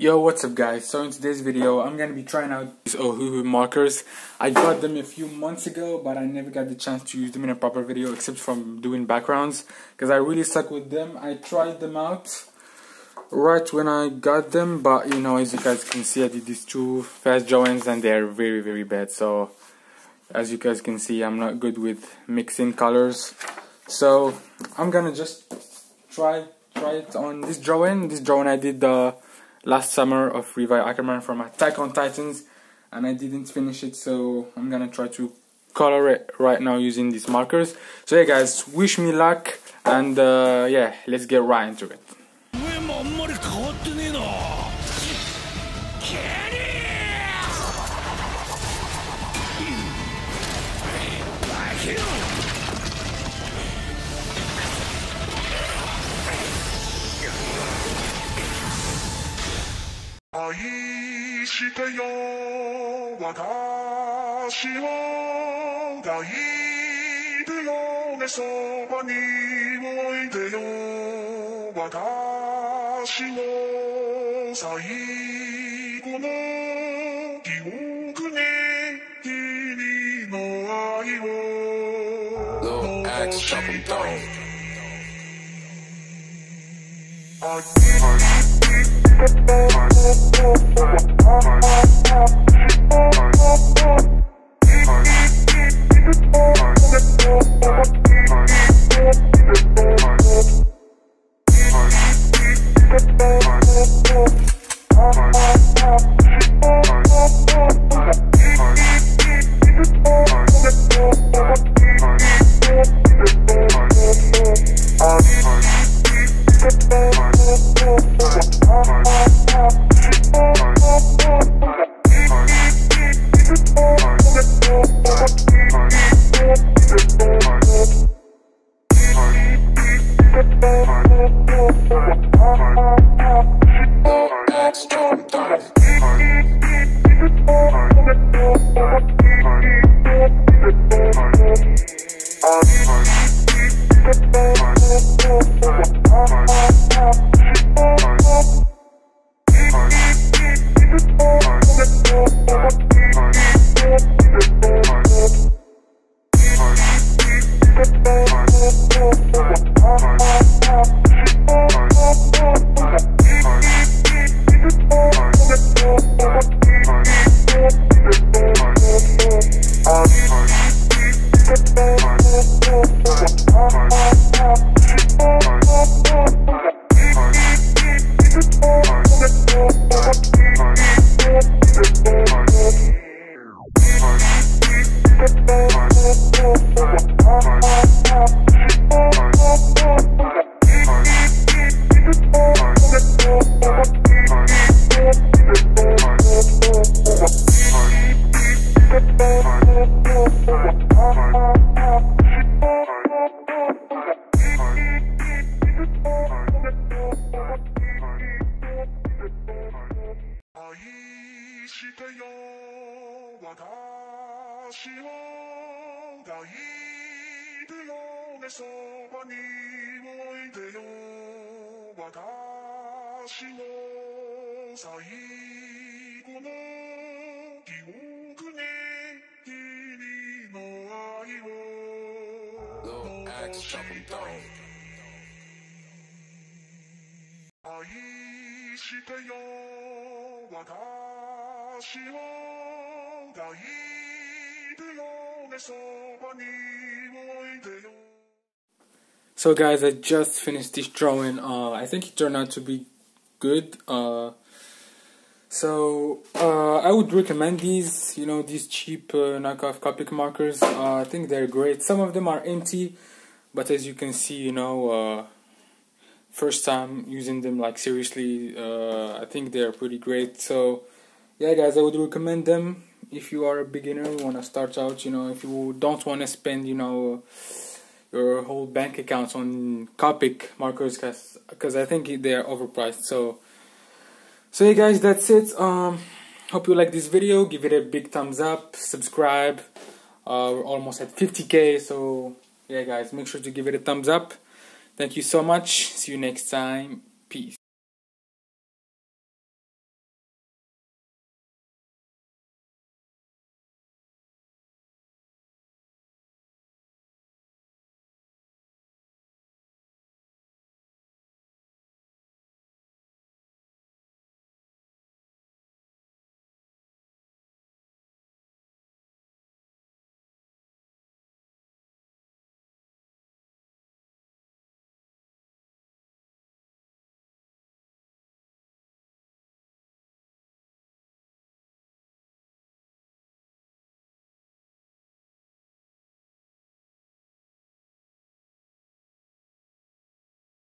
Yo, what's up guys? So in today's video, I'm gonna be trying out these Ohuhu markers. I got them a few months ago, but I never got the chance to use them in a proper video except from doing backgrounds because I really suck with them. I tried them out right when I got them, but you know, as you guys can see, I did these two fast drawings and they're very, very bad. So as you guys can see, I'm not good with mixing colors. So I'm gonna just try try it on this drawing. This drawing I did the uh, last summer of Levi Ackerman from Attack on Titans and I didn't finish it so I'm gonna try to color it right now using these markers. So yeah guys wish me luck and uh, yeah let's get right into it 愛してよ。私を抱いてよ。ねそばにおいでよ。私の最後の記憶に君の愛を残して Bye. 私を抱いてよねそばに置いてよ私の最後の記憶に君の愛を。残したい愛してよ私を。抱いてよねそばにおいでよ So guys, I just finished this drawing. Uh, I think it turned out to be good. Uh, so uh, I would recommend these. You know, these cheap uh, knockoff Copic markers. Uh, I think they're great. Some of them are empty, but as you can see, you know, uh, first time using them like seriously uh, I think they're pretty great so yeah guys I would recommend them if you are a beginner want to start out you know if you don't want to spend you know your whole bank accounts on Copic markers because cause I think they're overpriced so so yeah guys that's it um hope you like this video give it a big thumbs up subscribe uh, we're almost at 50k so yeah guys make sure to give it a thumbs up Thank you so much. See you next time. Peace.